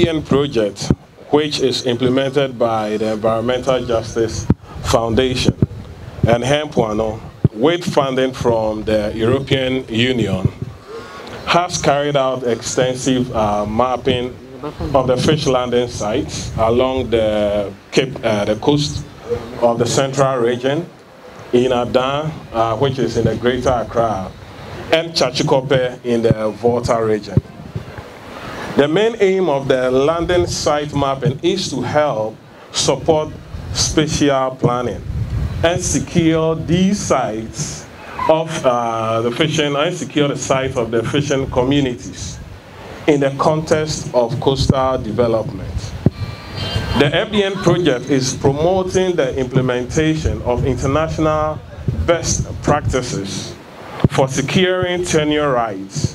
FDN project, which is implemented by the Environmental Justice Foundation and Hen Mpoano, with funding from the European Union, has carried out extensive uh, mapping of the fish landing sites along the, Cape, uh, the coast of the central region in Adan, uh, which is in the greater Accra, and Tsatsukope in the Volta region. The main aim of the landing site mapping is to help support spatial planning and secure these sites of uh, the fishing and secure the sites of the fishing communities in the context of coastal development. The FDN project is promoting the implementation of international best practices for securing tenure rights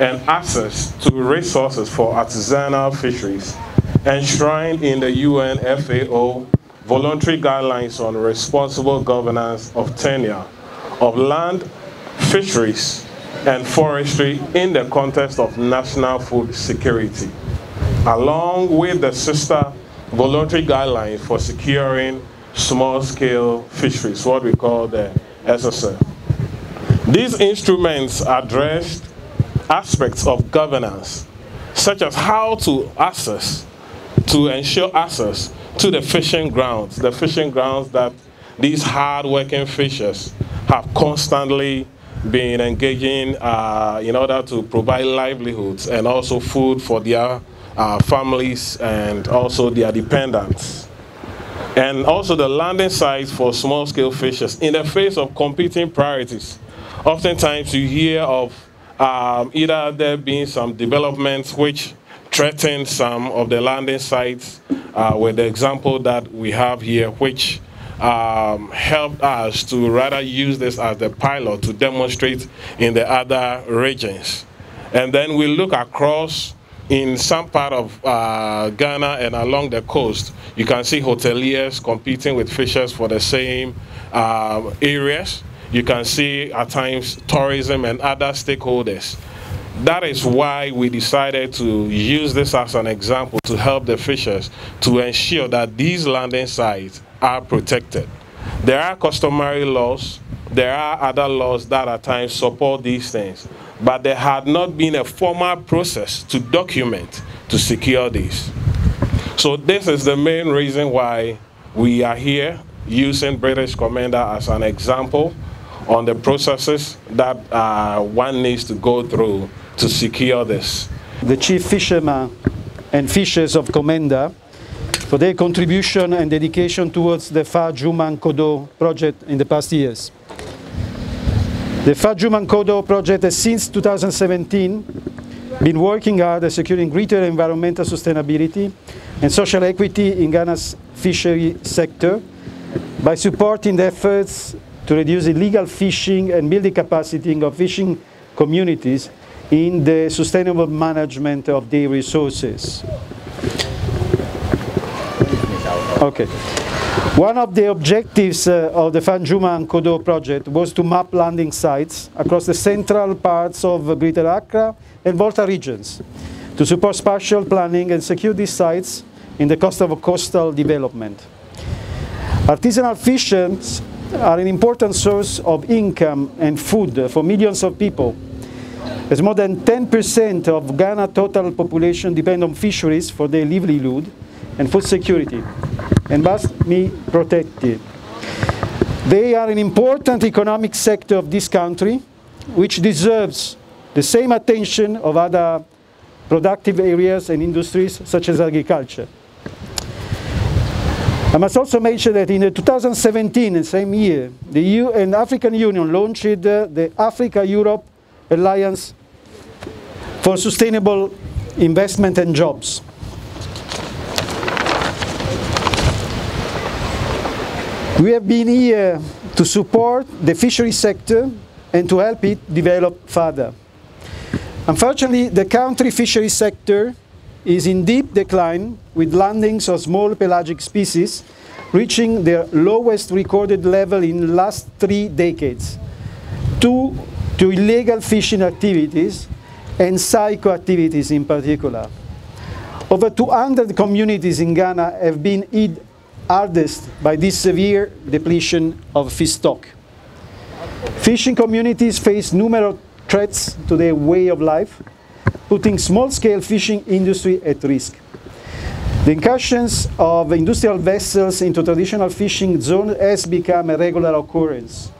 and access to resources for artisanal fisheries enshrined in the UN FAO voluntary guidelines on responsible governance of tenure of land, fisheries, and forestry in the context of national food security, along with the sister voluntary guidelines for securing small-scale fisheries, what we call the SSF. These instruments addressed aspects of governance, such as how to access, to ensure access to the fishing grounds, the fishing grounds that these hard-working fishers have constantly been engaging uh, in order to provide livelihoods and also food for their uh, families and also their dependents. And also the landing sites for small-scale fishers in the face of competing priorities. Oftentimes you hear of um, either there being some developments which threaten some of the landing sites uh, with the example that we have here, which um, helped us to rather use this as the pilot to demonstrate in the other regions. And then we look across in some part of uh, Ghana and along the coast, you can see hoteliers competing with fishers for the same uh, areas. You can see at times tourism and other stakeholders. That is why we decided to use this as an example to help the fishers to ensure that these landing sites are protected. There are customary laws, there are other laws that at times support these things but there had not been a formal process to document to secure these. So this is the main reason why we are here using British Komenda as an example on the processes that uh, one needs to go through to secure this. The chief fishermen and fishers of Komenda for their contribution and dedication towards the Far Dwuma Nkodo project in the past years. The Far Dwuma Nkodo project has since 2017 been working hard at securing greater environmental sustainability and social equity in Ghana's fishery sector by supporting the efforts to reduce illegal fishing and build the capacity of fishing communities in the sustainable management of their resources. Okay. One of the objectives uh, of the Far Dwuma Nkodo project was to map landing sites across the central parts of Greater Accra and Volta regions to support spatial planning and secure these sites in the cost of coastal development. Artisanal fishers are an important source of income and food for millions of people. As more than 10% of Ghana total population depend on fisheries for their livelihood and food security and must be protected. They are an important economic sector of this country which deserves the same attention of other productive areas and industries such as agriculture. I must also mention that in 2017, the same year, the EU and African Union launched uh, the Africa-Europe Alliance for Sustainable Investment and Jobs. We have been here to support the fishery sector and to help it develop further. Unfortunately, the country fishery sector is in deep decline with landings of small pelagic species reaching their lowest recorded level in last three decades due to illegal fishing activities and saiko activities in particular. Over 200 communities in Ghana have been hit hardest by this severe depletion of fish stock. Fishing communities face numerous threats to their way of life, putting small-scale fishing industry at risk. The incursions of industrial vessels into traditional fishing zones has become a regular occurrence.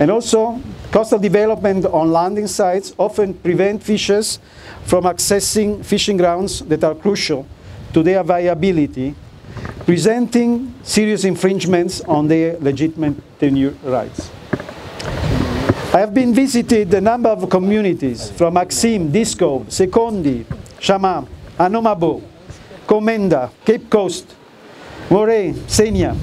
And also, coastal development on landing sites often prevent fishers from accessing fishing grounds that are crucial to their viability, presenting serious infringements on their legitimate tenure rights. I have been visited a number of communities from Axim, Dixcove, Sekondi, Shama, Anomabo, Komenda, Cape Coast, Moree, Senya.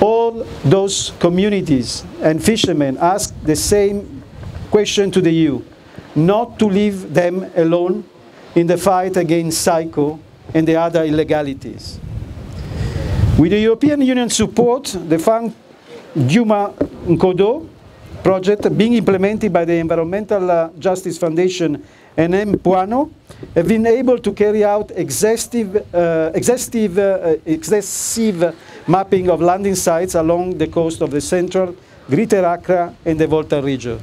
All those communities and fishermen ask the same question to the EU, not to leave them alone in the fight against saiko and the other illegalities. With the European Union support, the Far Dwuma Nkodo project being implemented by the Environmental uh, Justice Foundation and M. Have been able to carry out exhaustive, uh, exhaustive, uh, excessive mapping of landing sites along the coast of the central, Greater Accra and the Volta region.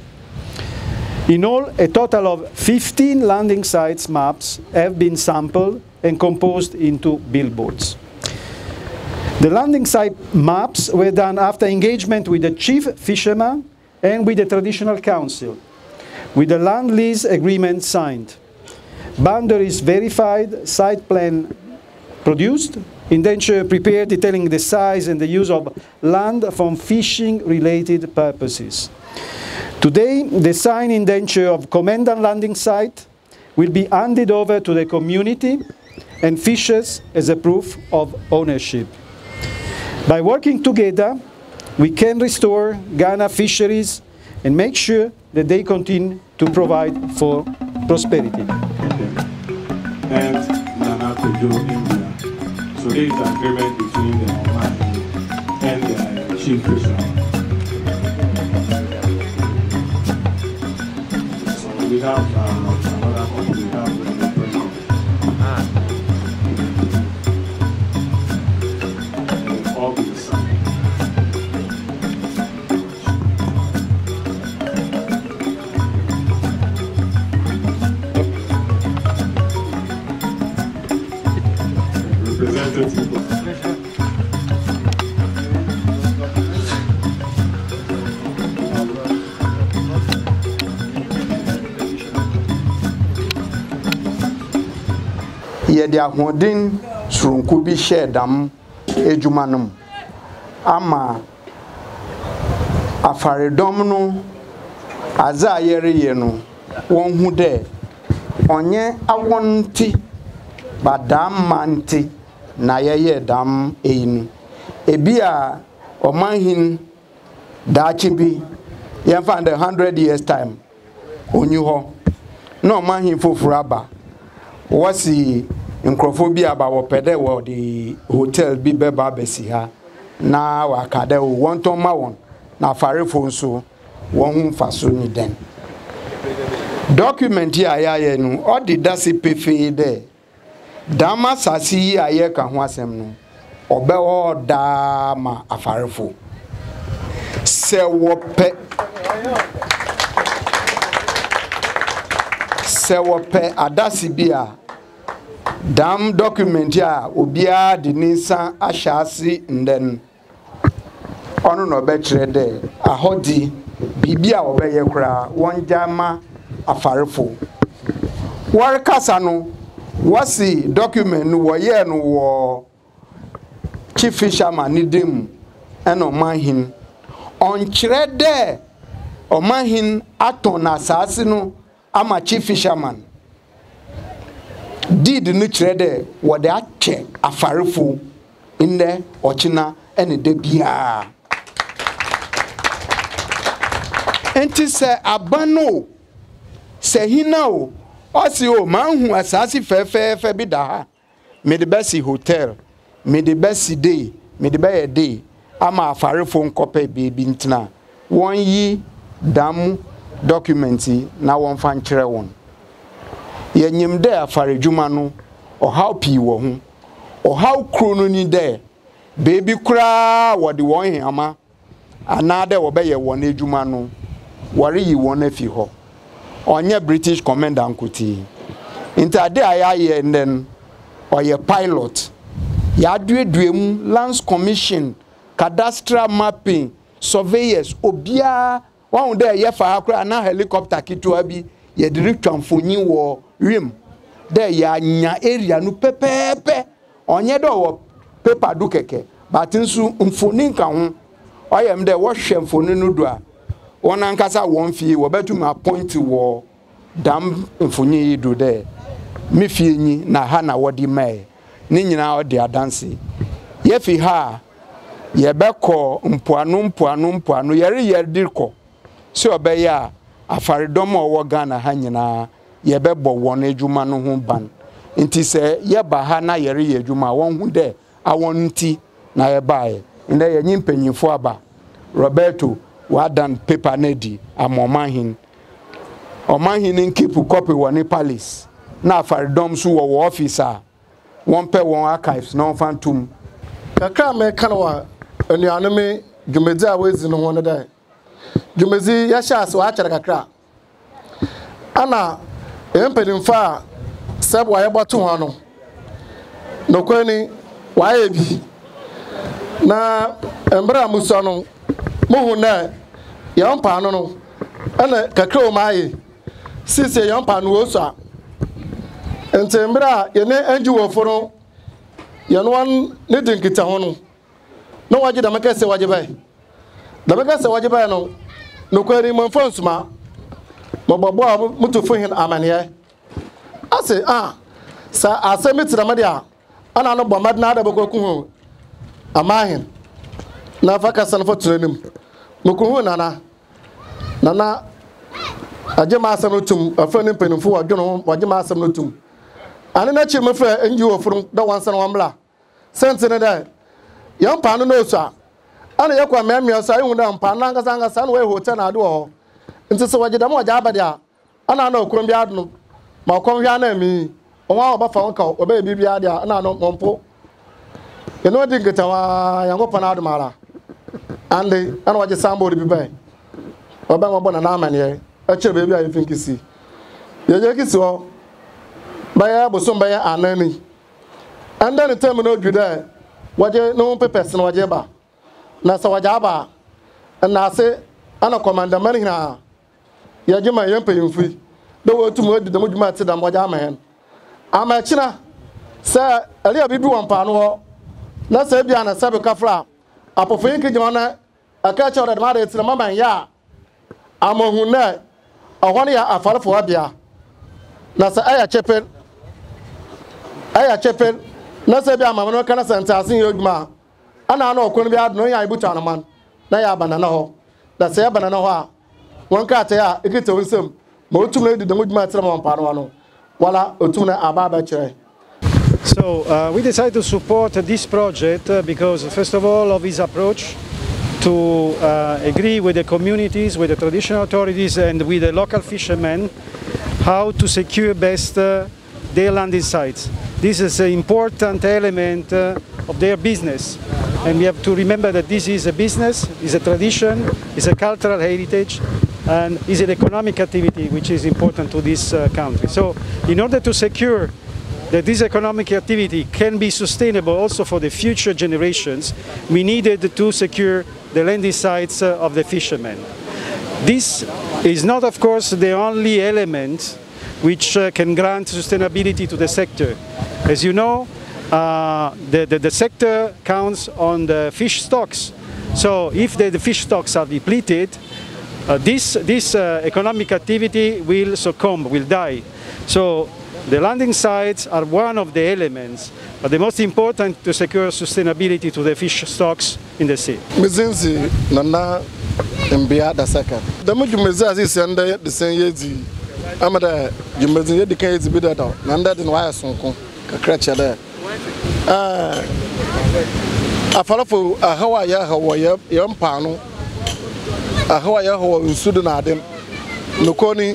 In all, a total of 15 landing sites maps have been sampled and composed into billboards. The landing site maps were done after engagement with the chief fisherman and with the traditional council, with the land lease agreement signed. Boundaries verified, site plan produced, indenture prepared detailing the size and the use of land for fishing-related purposes. Today, the signed indenture of commandant landing site will be handed over to the community and fishers as a proof of ownership. By working together, we can restore Ghana fisheries and make sure that they continue to provide for prosperity. and. So there is an agreement between the Oman and the chief fisherman. So have uh, Representative. yɛde ahoɔden soronko bi hyɛɛ dam adwuma no mu ama afaredɔm no adze a yɛreyɛ no wɔnhu dɛ ɔnyɛ awɔ nti ba dam ma nti na yɛyɛ dam eyi no. Ebi a ɔmanhin daakye bi yɛmfa no hundred years time onyi hɔ. Na ɔmanhin foforɔ aba. Wɔsi nkurɔfoɔ bi aba wɔpɛ dɛ wɔde hotel bi bɛba abɛsi ha. Na waka dɛ o wɔn tɔn ma wɔn na afarefo nso wɔn ho mfaso ni dɛn. Document a yɛayɛ no ɔde dase pefee dɛ dam asase yi a yɛka ho asɛm no ɔbɛwɔ daa ma afarefo. Sɛ wɔpɛ sɛ wɔpɛ adase bi a dam document a obiara de ne nsa ahyɛ ase ndɛ no ɔno na ɔbɛkyerɛ dɛ ahɔdi biribi a wɔbɛyɛ koraa wɔngya ma afarefo. Wɔrekasa no wɔsi document no wɔyɛɛ no wɔ chief fisherman ne dɛm ɛna ɔmanhin ɔnkyerɛ dɛ ɔmanhin atɔn n'asase no ama chief fisherman. Deed no kyerɛ dɛ wɔde akyɛ afarefo nnɛ ɔkyena ɛne da biara nti sɛ aba no sɛ hina o ɔsi o mahu asase fɛɛfɛɛfɛ bi da ha mede bɛsi hotel mede bɛsi day mede bɛyɛ day ama afarefo nkɔpɛ beebi ntena wɔn yi dam document yi na wɔmfa nkyerɛ wɔn yɛnyim dɛ afaredwuma no ɔhaw pii wɔ ho ɔhaw kuro no ni dɛ beebi koraa wɔde wɔn hɛma anaa dɛ wɔbɛyɛ wɔn adwuma no wɔreyi wɔn afi hɔ ɔnyɛ british commander nkotii nti ade a yɛayɛ nnɛ no ɔyɛ pilot. Yɛaduadua mu lands commission cadastral mapping surveyors. Obiara wahu dɛ ɛyɛ fa ha koraa na helicopter ketewa bi yɛde retwa mfonyin wɔ wiem dɛ yɛanya area no pɛpɛɛpɛ. Ɔnyɛ dɛ ɔwɔ paper do kɛkɛ but nso mfonin ka ho. Ɔyɛ m dɛ wɔhwɛ mfonin no do a wɔn ankasa wɔn fie wɔbɛtum appoint wɔ dam mfonin yi do dɛ me fie nyi na ha na wɔde mɛɛ ne nyinaa ɔde adanse yɛfi ha a yɛbɛkɔ mpoano mpoano mpoano yɛreyɛ de kɔ sɛ ɔbɛyɛ a afaredɔm a ɔwɔ ghana ha nyinaa yɛbɛbɔ wɔn adwuma no ho ban. Nti sɛ yɛba ha na yɛreyɛ adwuma a wɔn ho dɛ awɔn nti na yɛbaeɛ ndɛ yɛnye mpanyinfoɔ aba. Roberto wadan paper no adi ama nkipu copy wɔ ne palace. Na afaredɔm nso wɔ wɔ office a wɔmpɛ wɔn archives na wɔmfa ntom kakra a mɛka no wɔ anuanom dwumadzi a wɔadzi no ho no dɛ dwumadzi yɛhyɛ ase wɔakyɛre kakra. Ana ɛyɛ a sɛ wɔayɛbɔto ho no nokwani ni wɔayɛ bi. Na mmerɛ a musua no mohu dɛ yɛn mpaano no ɛna kakra wɔ mu ayɛ siesie yɛn mpaano wɔ so a nti mmerɛ a yɛne angyi wɔfo no yɛn wɔn ne di nkitaho no na wɔgye dɛm kɛse wɔgye bɛɛ dɛm kɛse wɔgye bɛɛ no nokwani mɔmfa nsuma mɔbɔbɔ a motofo hin amaneɛ ase a sɛ asɛm bi tena mede a ana no bɔ mmɛdena ada bɛkɔku ho amahen na afa kasa no fo tena anim mekohu nana nana agye ma asɛm no afa ne mpanimfo wɔdwene ho wɔgye ma asɛm no tom ane n'akyi mefrɛ ngyi wɔ foro dɛ wɔnsa no wɔmmla sɛnti ne dɛ yɛn mpaa no no a ana yɛkɔ mmeammea so a yɛhu dɛ mpaa no ankasa ankasa na wɔyɛ hotel na ade wɔ hɔ. Nti sɛ wɔgye dɛm wɔgye abɛde a ana na okurom bi ado no ma ɔkɔm hwɛ ana mi wɔn a wɔbɛfa wɔn ka wɔbɛyɛ biribi ade a ana no mɔmpo yɛn odi nketawaa yɛn kɔ pɔn adum andi ana waje sambori bibai. Oba ngwa bona na amanye eche be bia yefin kisi. Ye je kisi o ba ya bo so ba ya anani anda ni tem no gida waje no papers na waje ba. Na sa waje aba na ase ana commander man hina. Ya jima yan payinfu da wo tum odi da mujuma ti da waje ama hen. Ama china sa ali abi bi wan pa no na sa bia na sa be kafra apofin ke jimana aka cha red mare tsira mama ya amohu na ahwan ya afarfo abia na sa aya chepen aya chepen na sa a mama no kana santa asin yogma ana ana okun bia no ya ibuta anaman na ya banana ho. Da sa ya banana ho a won ka ta ya e ikita wonsem ma otum na didan ojuma e tsira mama pa no wala otum na aba chere So uh, we decided to support this project uh, because, first of all, of his approach to uh, agree with the communities, with the traditional authorities, and with the local fishermen how to secure best uh, their landing sites. This is an important element uh, of their business. And we have to remember that this is a business, is a tradition, is a cultural heritage, and is an economic activity which is important to this uh, country. So in order to secure that this economic activity can be sustainable also for the future generations, we needed to secure the landing sites uh, of the fishermen. This is not, of course, the only element which uh, can grant sustainability to the sector. As you know, uh, the, the, the sector counts on the fish stocks. So if the, the fish stocks are depleted, uh, this, this uh, economic activity will succumb, will die. So the landing sites are one of the elements, but the most important to secure sustainability to the fish stocks in the sea. mezinzi nana mbea da saka. Dɛm dwumadzi a sisi ndɛ de sɛn yɛ dzi ama dɛ dwumadzi yɛ di kan yɛ dzi bi dɛ dɔ na ndɛ de no wayɛ sonko kakra kyɛ dɛ ɛɛ afarefo ahaw a yɛha wɔ yɛ yɛ mpaano ahaw a yɛha wɔ nsu do na ade nokɔ ni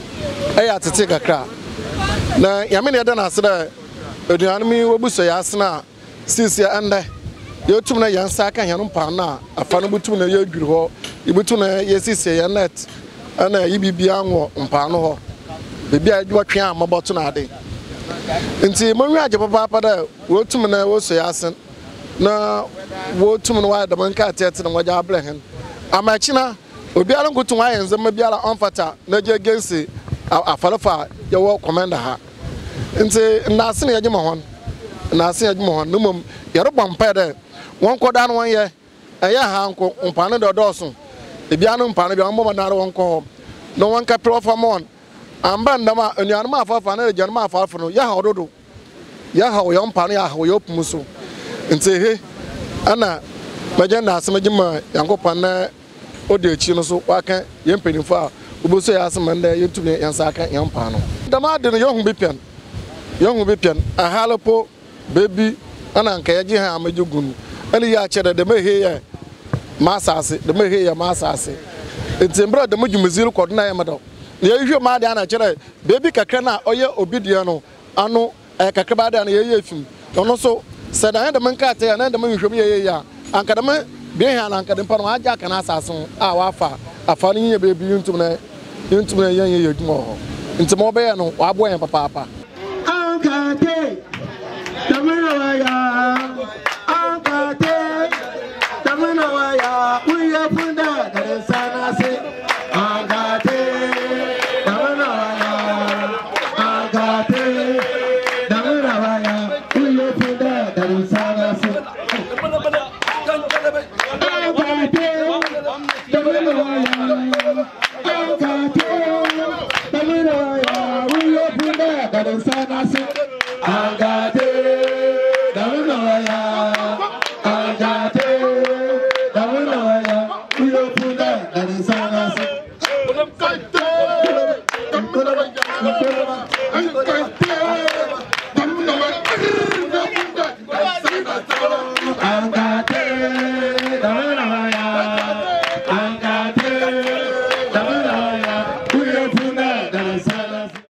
ɛyɛ atete kakra na yame ne yɛda no ase dɛ aduanom yi wɔbu sɛ yɛasena a siesie ɛndɛ. Yɛtum no yɛn nsa ka hɛn mpa no a afa no butum no yɛadwiri hɔ. Yɛbutum no yɛsiesie yɛn net ɛna yi biribia wɔ mpa no hɔ. Baabi a wɔtwe a mɔbɔto no ade. Nti monwe agye papaapa dɛ wɔtum no wɔsɔ yɛ ase na wɔtum no wɔayɛ dɛm te no wɔgye abrɛ hɛn. Obiara nkoto wɔayɛ nzɛmma biara ɔmfata na gye gensi afarefa yɛwɔ kɔmɛnda ha. Nti nnaase na yɛgyema hɔn nnaase na yɛgyema hɔn na mmom yɛrebɔ mpaeɛ dɛ wɔn kɔda no wɔn yɛ ɛyɛ ha nko mpaano deɛ ɔdɔɔso. Ebia no mpaano bi a wɔn bɔ mɔdaare wɔn kɔ hɔ. Na wɔn kapere ɔfa mɔn amba ndam a nnuanoma afaafa na agyanoma afaafa no yɛ ha ɔdodo yɛ ha ɔyɛ mpaano yɛ ha ɔyɛ opum so. Nti ehe ɛna mɛgye nnaase mɛgye ma yankopɔn na odi akyi no so waka yɛn mpanyinfoɔ a ubuso ya asiman da youtube ne yan saka yan pano da ma din bi pen yon bi pen a halapo baby ana nka yaji ha amaji gun. Ali ya ce da me he ya ma sase da me he ya ma sase itin bra da mu jumuzil ko na ya mado. Ya hwe ma da ana cire baby kakra na oye obidiye no ano e kakra ba da na ye ye fim. Ono so sada da man ka ta ya na da man hwe ye ya. An ka da man bi ha na an ka din pano aja kana sasun a wafa afanin baby yuntum yɛntumi yɛn yɛ yɛ adwuma hɔ. Nti ma ɔbɛyɛ no waboa yɛn papaapa. Ankate tamina waya. Ankate tamina waya. Woyɛ funda dare sana se. Ankate. Thank you.